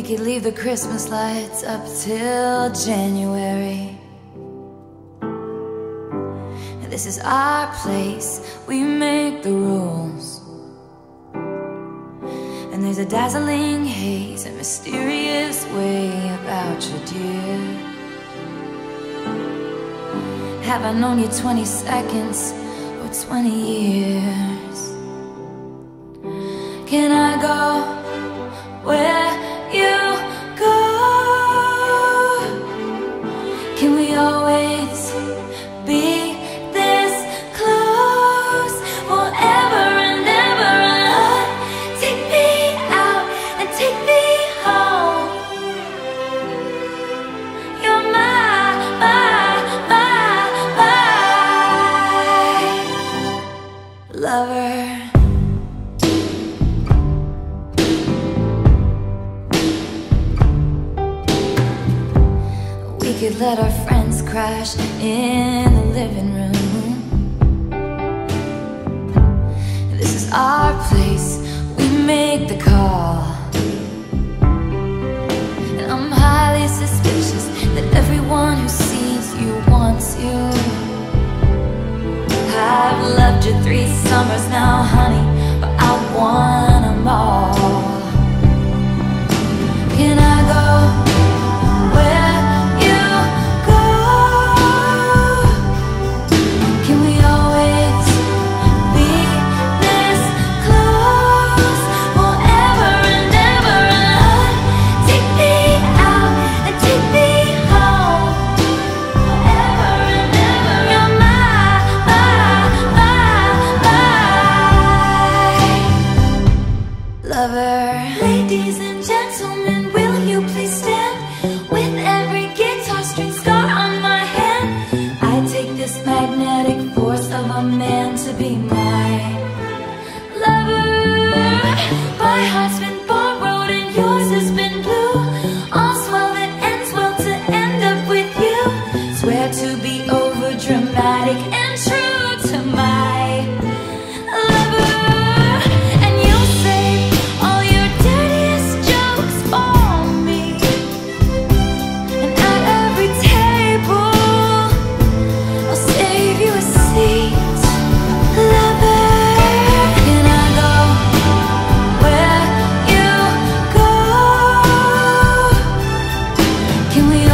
We could leave the Christmas lights up till January. This is our place, we make the rules. And there's a dazzling haze, a mysterious way about you, dear. Have I known you 20 seconds or 20 years? Lover. We could let our friends crash in the living room. This is our place, we make the call. And I'm highly suspicious that everyone who sees you wants you. You three summers now, honey. lover, my husband. Can we